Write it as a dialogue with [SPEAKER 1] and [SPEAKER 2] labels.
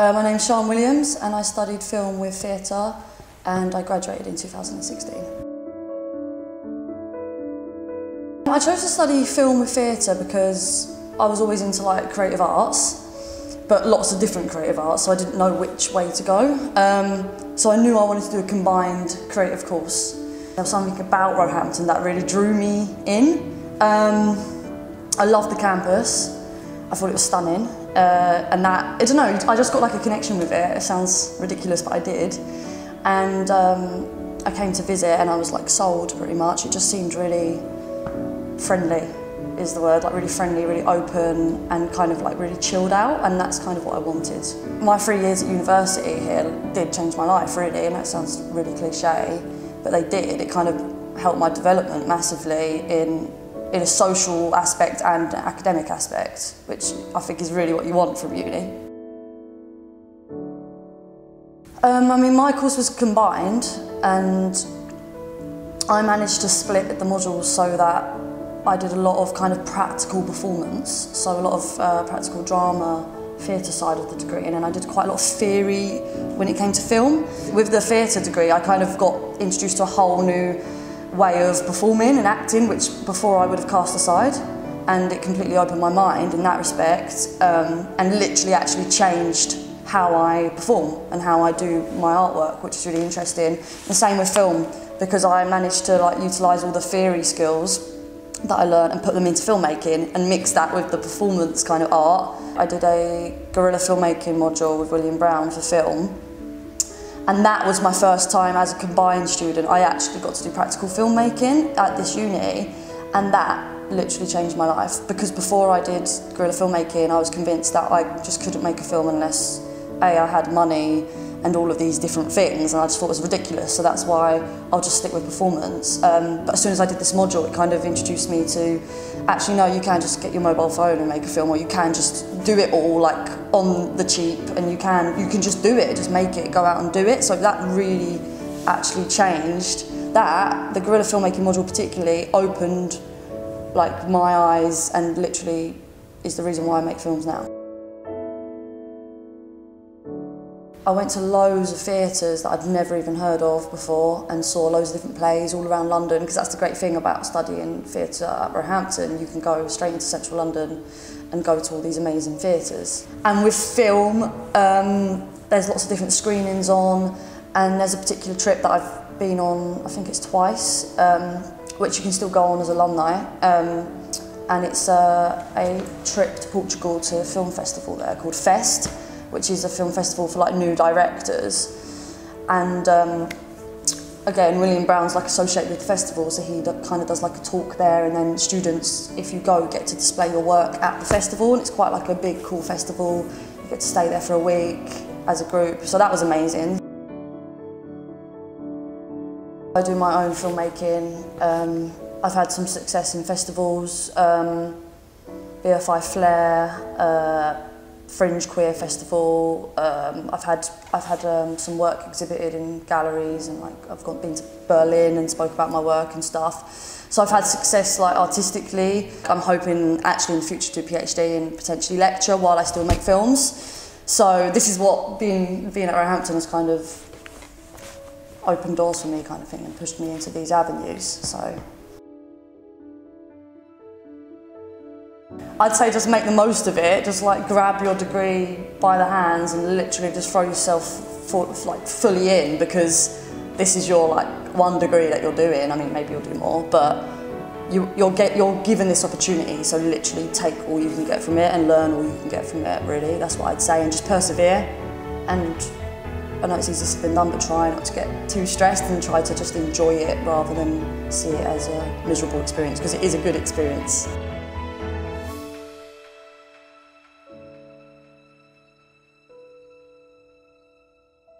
[SPEAKER 1] Uh, my name's Siân Williams and I studied film with theatre and I graduated in 2016. I chose to study film with theatre because I was always into like creative arts but lots of different creative arts so I didn't know which way to go. Um, so I knew I wanted to do a combined creative course. There was something about Roehampton that really drew me in. Um, I loved the campus. I thought it was stunning. Uh, and that, I don't know, I just got like a connection with it. It sounds ridiculous, but I did. And um, I came to visit and I was like sold pretty much. It just seemed really friendly is the word, like really friendly, really open and kind of like really chilled out and that's kind of what I wanted. My three years at university here did change my life really and that sounds really cliche, but they did. It kind of helped my development massively in in a social aspect and academic aspect, which I think is really what you want from uni. Um, I mean, my course was combined and I managed to split the modules so that I did a lot of kind of practical performance, so a lot of uh, practical drama, theatre side of the degree, and then I did quite a lot of theory when it came to film. With the theatre degree, I kind of got introduced to a whole new way of performing and acting, which before I would have cast aside. And it completely opened my mind in that respect um, and literally actually changed how I perform and how I do my artwork, which is really interesting. The same with film, because I managed to like utilise all the theory skills that I learned and put them into filmmaking and mix that with the performance kind of art. I did a guerrilla filmmaking module with William Brown for film and that was my first time as a combined student. I actually got to do practical filmmaking at this uni and that literally changed my life because before I did guerrilla filmmaking I was convinced that I just couldn't make a film unless A, I had money and all of these different things and I just thought it was ridiculous so that's why I'll just stick with performance. Um, but as soon as I did this module it kind of introduced me to actually no you can just get your mobile phone and make a film or you can just do it all like on the cheap and you can you can just do it just make it go out and do it. So that really actually changed that. The guerrilla filmmaking module particularly opened like my eyes and literally is the reason why I make films now. I went to loads of theatres that I'd never even heard of before and saw loads of different plays all around London because that's the great thing about studying theatre at Roehampton. You can go straight into central London and go to all these amazing theatres. And with film, um, there's lots of different screenings on and there's a particular trip that I've been on, I think it's twice, um, which you can still go on as alumni. Um, and it's uh, a trip to Portugal to a film festival there called Fest which is a film festival for like new directors. And um, again, William Brown's like associated with the festival, so he kind of does like a talk there, and then students, if you go, get to display your work at the festival, and it's quite like a big, cool festival. You get to stay there for a week as a group, so that was amazing. I do my own filmmaking. Um, I've had some success in festivals, um, BFI Flare, uh, Fringe Queer Festival. Um, I've had I've had um, some work exhibited in galleries and like I've gone been to Berlin and spoke about my work and stuff. So I've had success like artistically. I'm hoping actually in the future to do a PhD and potentially lecture while I still make films. So this is what being being at Roehampton has kind of opened doors for me kind of thing and pushed me into these avenues. So I'd say just make the most of it, just like grab your degree by the hands and literally just throw yourself for, like fully in because this is your like one degree that you're doing. I mean, maybe you'll do more, but you, you'll get you're given this opportunity. So literally take all you can get from it and learn all you can get from it. Really, that's what I'd say, and just persevere. And I know it's easier said than done, but try not to get too stressed and try to just enjoy it rather than see it as a miserable experience because it is a good experience.